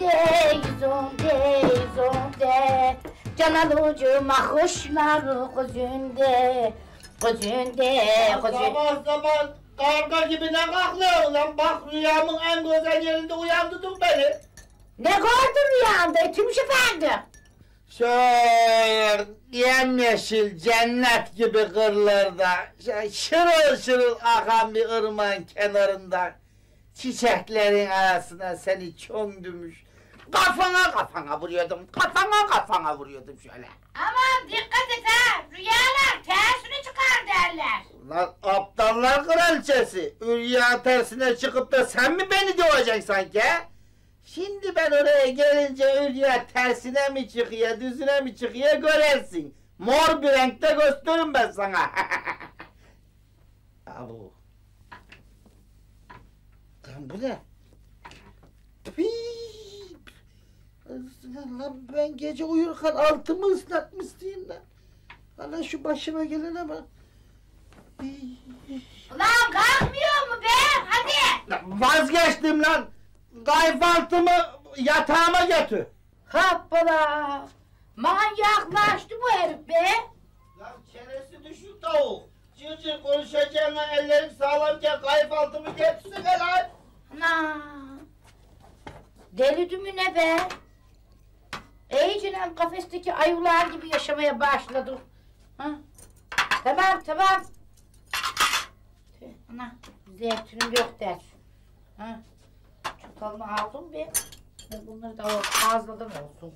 Zonde, zonde, zonde. Can alıcıma hoşları gözünde. Gözünde, gözünde. Sabah sabah karga gibi ne kalkıyorsun lan? Bak rüyamın en güzel yerinde uyandırdın beni. Ne gördün rüyanda Tümüş Efendi? Şöyle yemyeşil cennet gibi kırlarda, şırıl şırıl akan bir ırmağın kenarında, çiçeklerin arasına seni çöndürmüş. Kafana kafana vuruyordum, kafana kafana vuruyordum şöyle. Aman dikkat et ha. Rüyalar tersine çıkar derler. Lan aptallar kraliçesi, rüya tersine çıkıp da sen mi beni döveceksin sanki he? Şimdi ben oraya gelince rüya tersine mi çıkıyor, düzüne mi çıkıyor görersin. Mor bir renkte gösteririm ben sana. Abu. Lan bu ne? Pii! Lan ben gece uyurken altımı ıslatmıştım lan. Hala şu başıma gelene bak. Ulan kalkmıyor mu be? Hadi. Lan Vazgeçtim lan. Kayfaltımı yatağıma götür. Hoppala. Manyaklaştı bu herif be. Lan çenesi düşük tavuk. Cır cır konuşacağına ellerim sağlamken kayfaltımı getirsene lan. Ana. Deli mi ne be? İyicenen kafesteki ayılar gibi yaşamaya başladım. Ha? Tamam tamam. Ana zeytinim yok der. Ha? Çatalını aldım. Ben Bunları da fazladan olsun.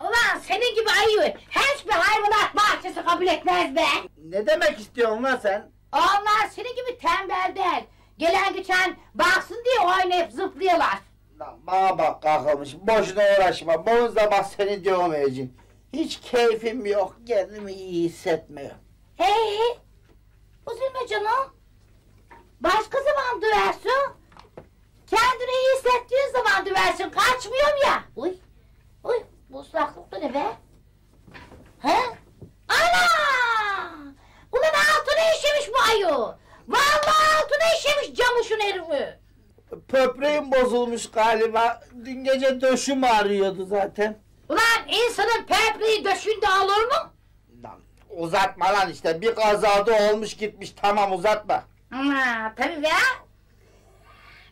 Ulan senin gibi ayı hiçbir hayvanat bahçesi kabul etmez be. Ne demek istiyorsun lan sen? Onlar senin gibi tembel değil. Gelen geçen baksın diye oynayıp zıplıyorlar. Lan bana bak kalkılmış. Boşuna uğraşma. Bu zaman seni dövmeyeceğim. Hiç keyfim yok. Kendimi iyi hissetmiyorum. Hey, üzülme canım. Başka zaman döversin. Kendini iyi hissettiğin zaman döversin. Kaçmıyorum ya. Uy, uy, bu ıslaklık da ne be? He? Ana! Ulan altına işemiş bu ayı. Vallahi altına işemiş camuşun herifi. Pöpreğim bozulmuş galiba. Dün gece döşüm ağrıyordu zaten. Ulan insanın pepriği döşünde olur mu? Lan uzatma lan işte. Bir kazada olmuş gitmiş. Tamam uzatma. Ama tabii be.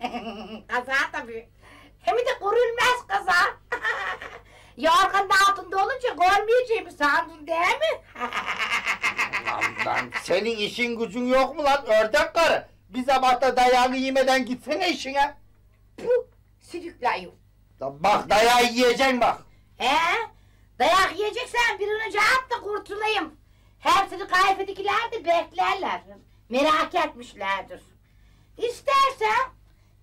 kaza tabii. Hem de görülmez kaza. Yorganın altında olunca görmeyeceğimi sandın değil mi? Lan, lan senin işin gücün yok mu lan ördek karı? Bir sabahta dayağını yemeden gitsene işine. Puh, ayı. Lan bak dayağı yiyeceksin bak. He? Dayak yiyeceksen bir önce at da kurtulayım. Hepsini kayfedikiler de beklerler. Merak etmişlerdir. İstersen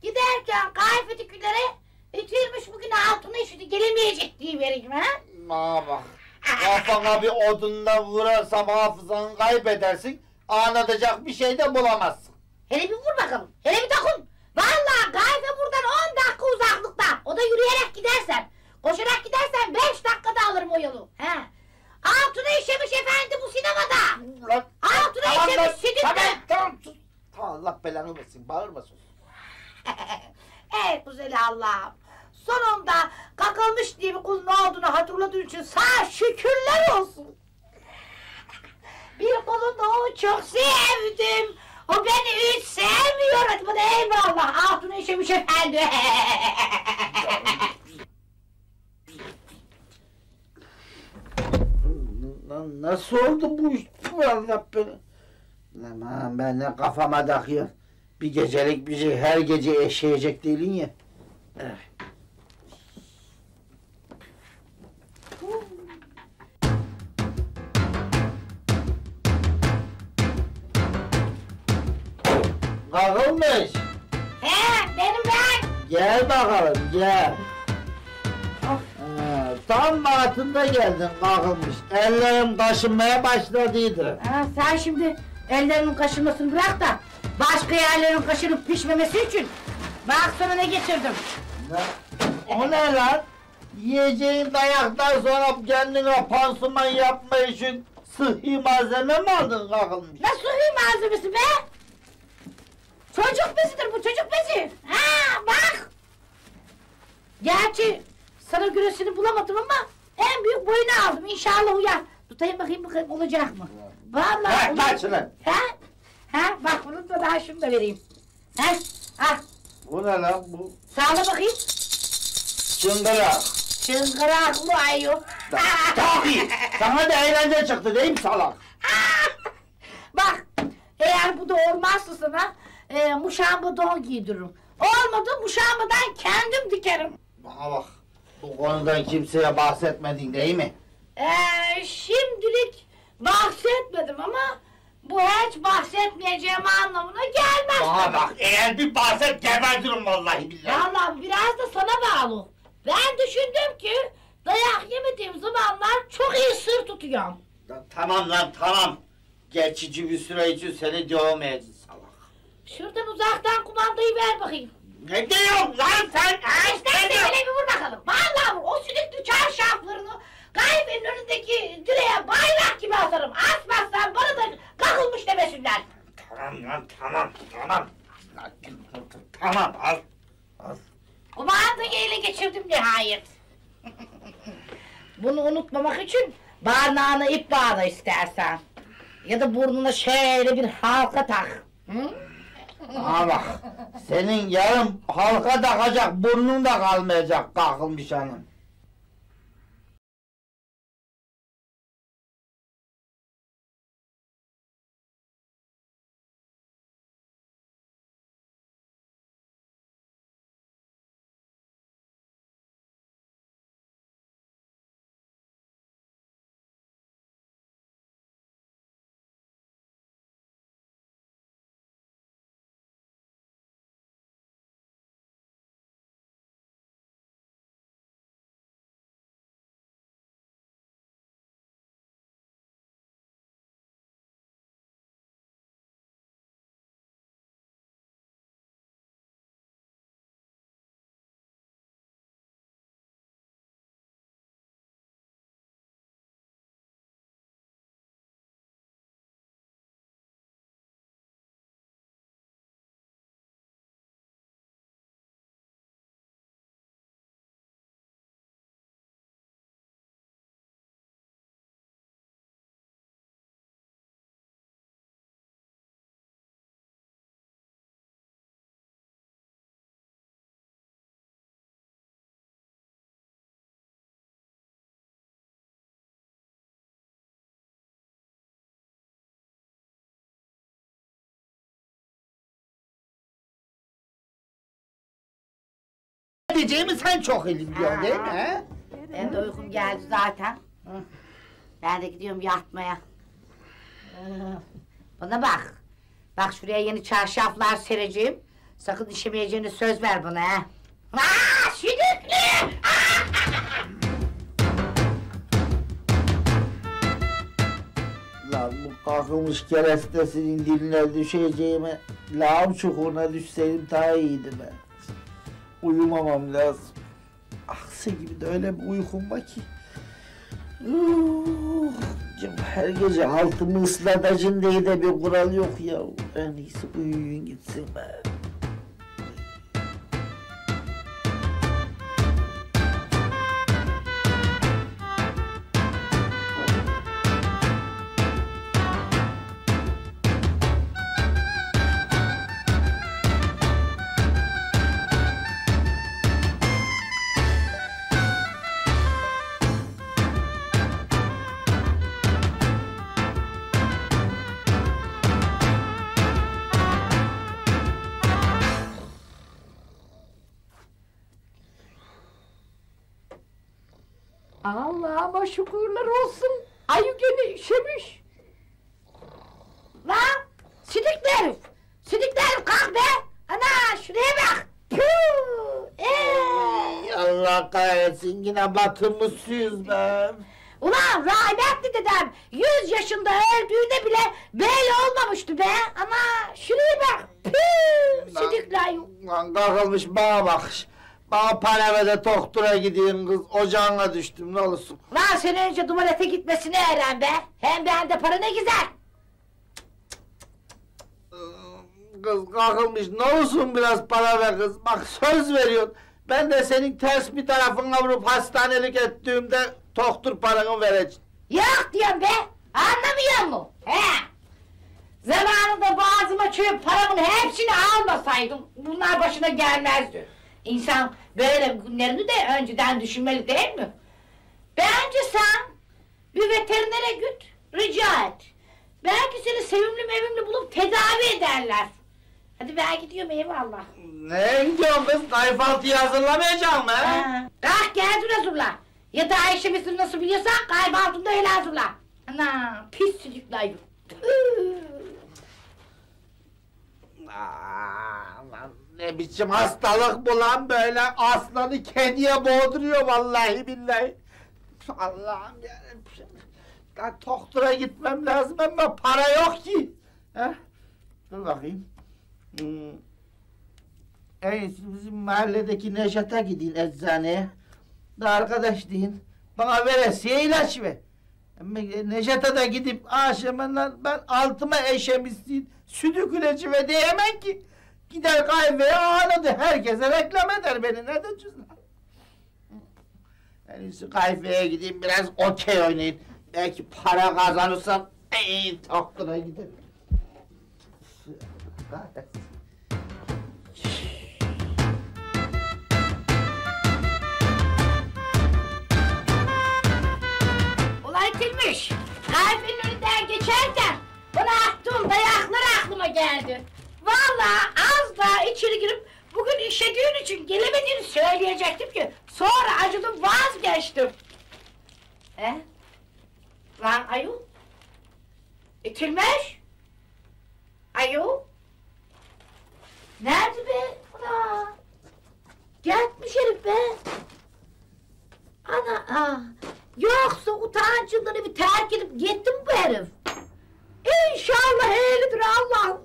giderken kayfedikilere itilmiş bugün altına işiti gelemeyecek diye vereyim ha? Bana bak. Kafana bir odunla vurarsam hafızanı kaybedersin. Anlatacak bir şey de bulamazsın. Hele bir vur bakalım. Hele bir dokun. Vallahi kayfe buradan 10 dakika uzaklıkta. O da yürüyerek gidersen. Koşarak gidersen 5 dakikada alırım o yolu. He. Altına işemiş efendi bu sinemada. Lan, Altına tamam işemiş lan, sidikle. Tamam tamam sus. Allah belanı versin bağırma sus. Ey güzel Allah'ım. Sonunda kakılmış diye bir kulun olduğunu hatırladığın için sana şükürler olsun. Bir kulun o çok sevdim. O beni hiç sevmiyor. Hadi bana eyvallah. Altına işemiş efendi. Lan nasıl oldu bu iş? Allah beni. Aman ben ne kafama takıyor. Bir gecelik şey her gece eşeğecek değilin ya. Eh. Kalkılmış. He benim ben. Gel bakalım gel. Ha, tam vaktinde geldin kalkılmış. Ellerim kaşınmaya başladıydı. Ha, sen şimdi ellerinin kaşınmasını bırak da başka yerlerin kaşınıp pişmemesi için bak sana ne getirdim. Ne? O ne lan? Yiyeceğin dayaktan sonra kendine pansuman yapma için sıhhi malzeme mi aldın kalkılmış? Ne suhi malzemesi be? Çocuk bezidir bu çocuk bezi. Ha bak. Gerçi sana güresini bulamadım ama en büyük boyunu aldım. İnşallah uyar. Tutayım bakayım bakayım olacak mı? Vallahi Ha, olacak. kaç lan? Ha? Ha? Bak bunu da daha şunu da vereyim. Ha? Ah. Bu ne lan bu? Sağla bakayım. Çıngırak. Çıngırak mı? Çok iyi. Sana da eğlence çıktı değil mi salak? Bak eğer bu da olmazsa sana e, muşamba don giydiririm. Olmadı muşambadan kendim dikerim. Bana bak. Bu konudan kimseye bahsetmedin değil mi? Ee, şimdilik bahsetmedim ama bu hiç bahsetmeyeceğim anlamına gelmez. Bana bak eğer bir bahset gebertirim vallahi billahi. Vallahi biraz da sana bağlı. Ben düşündüm ki dayak yemediğim zamanlar çok iyi sır tutuyorum. Lan Tamam lan tamam. Geçici bir süre için seni dövmeyeceğiz. Şuradan uzaktan kumandayı ver bakayım. Ne diyorsun lan sen? Ha işte diyorsun? hele bir vur bakalım. Vallahi vur. O sülüklü çarşaflarını kaybenin önündeki direğe bayrak gibi asarım. Asmazsan bana da kakılmış demesinler. Tamam lan tamam tamam. Tamam al. Al. Kumandayı ele geçirdim nihayet. Bunu unutmamak için barnağına ip bağla istersen. Ya da burnuna şöyle bir halka tak. Hı? Bana bak. Senin yarın halka takacak burnun da kalmayacak kakılmış hanım. Ne diyeceğimi sen çok iyi biliyorsun değil mi? he? Ben de uykum geldi zaten. Ben de gidiyorum yatmaya. Bana bak. Bak şuraya yeni çarşaflar sereceğim. Sakın işemeyeceğini söz ver bana ha. Aa, şiddetle! Lan bu kakılmış kerestesinin diline düşeceğime lağım çukuruna düşseydim daha iyiydi be. Uyumamam lazım. Aksi gibi de öyle bir uykum var ki. Uh, her gece altımı ıslatacın diye de bir kural yok ya. En iyisi uyuyun gitsin be. Allah'ıma şükürler olsun. Ayı gene işemiş. Lan sidikli herif. Sidikli herif kalk be. Ana şuraya bak. Püh. Ee. Allah kahretsin yine batırmışsınız be. Ulan rahmetli dedem yüz yaşında öldüğünde bile böyle olmamıştı be. Ama şuraya bak. Püh. Sidikli ayı. Lan kakılmış bana bak. Bana para ver de doktora gideyim kız. Ocağına düştüm ne olursun. Lan sen önce tuvalete gitmesini öğren be. Hem bende para ne güzel. Kız kakılmış ne olsun biraz para ver kız. Bak söz veriyorsun. Ben de senin ters bir tarafına vurup hastanelik ettiğimde doktor paranı vereceğim. Yok diyorum be. Anlamıyor mu? He. Zamanında boğazıma çöp paramın hepsini almasaydım bunlar başına gelmezdi. İnsan böyle günlerini de önceden düşünmeli değil mi? Bence sen bir veterinere git, rica et. Belki seni sevimli mevimli bulup tedavi ederler. Hadi ben gidiyorum eyvallah. Ne gidiyorsun kız? Kayfaltıyı hazırlamayacak mı? Ha. Ah gel dur hazırla. Ya da işimizi nasıl biliyorsan kalp altında öyle hazırla. Ana pis çocuklar. Tüh. Aman ne biçim hastalık bu lan böyle aslanı kediye boğduruyor vallahi billahi. Allah'ım yarabbim. Lan doktora gitmem lazım ama para yok ki. Heh. Dur bakayım. Hmm. En bizim mahalledeki Neşat'a gidin eczaneye. Da arkadaş deyin. Bana veresiye ilaç ver. Necat'a da gidip akşamından ben altıma eşemişsin sütü küleci ve diyemem ki. Gider kahveye ağladı. Herkese reklam eder beni. Ne cüzdan. En iyisi kahveye gideyim biraz okey oynayayım. Belki para kazanırsam en doktora giderim. Kahretsin. Olay tilmiş. Kalbin önünden geçerken bana attığım dayaklar aklıma geldi. Vallahi daha içeri girip bugün işediğin için gelemediğini söyleyecektim ki sonra acıdım vazgeçtim. He? Lan ayu? İtilmiş? Ayu? Nerede be? Ana! Gitmiş herif be! Ana! Aa. Yoksa utancından bir terk edip gitti mi bu herif? İnşallah öyledir Allah'ım.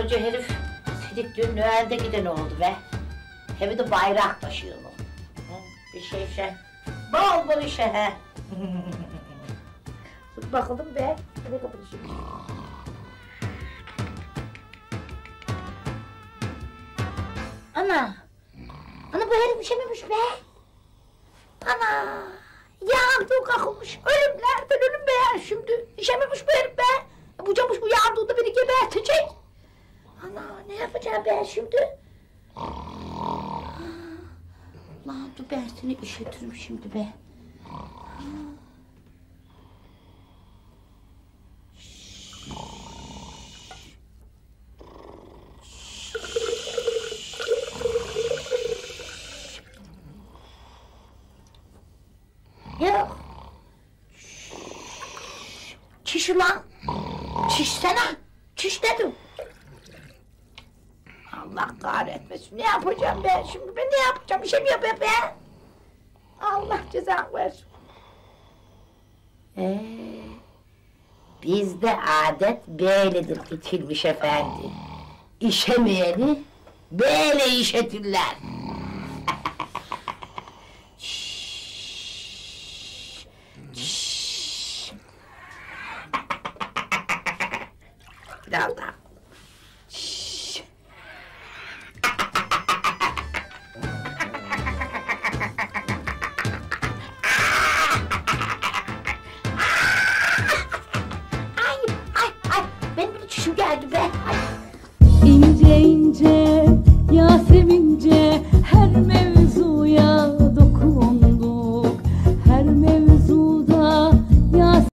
Koskoca herif Sidik dün Noel'de giden oldu be. Hem de bayrak taşıyor mu? Hı, Bir şey şey. Bol bol işe he. Dur bakalım be. Hadi kapatın şimdi. Ana. Ana bu herif işememiş be. Ana. Yağdı kalkmış. Ölümlerden ölüm be şimdi. İşememiş bu herif be. Bu camış bu yağdığında beni gebertecek. Ana ne yapacağım ben şimdi? Lan dur ben seni işitirim şimdi be. Yok. Çiş ulan. Çiş dedim. Allah kahretmesin. Ne yapacağım ben şimdi? Ben ne yapacağım? Bir şey mi yapayım ben? Allah cezanı versin. Ee, bizde adet böyledir itilmiş efendi. İşemeyeni böyle işetirler. Biraz daha.